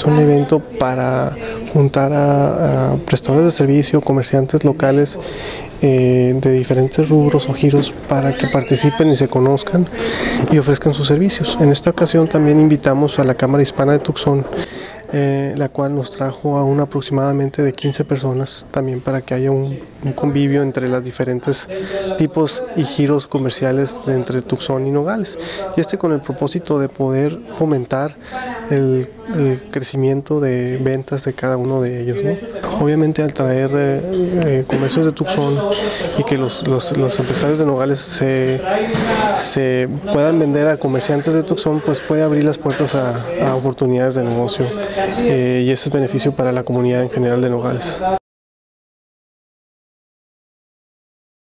Es un evento para juntar a, prestadores de servicio, comerciantes locales eh, de diferentes rubros o giros para que participen y se conozcan y ofrezcan sus servicios. En esta ocasión también invitamos a la Cámara Hispana de Tucson eh, la cual nos trajo a un aproximadamente de 15 personas, también para que haya un, convivio entre los diferentes tipos y giros comerciales de entre Tucson y Nogales. Y este con el propósito de poder fomentar el, crecimiento de ventas de cada uno de ellos. Obviamente al traer eh, eh, comercios de Tucson y que los, los, los empresarios de Nogales se, se, puedan vender a comerciantes de Tucson, pues puede abrir las puertas a oportunidades de negocio eh, y ese es beneficio para la comunidad en general de Nogales.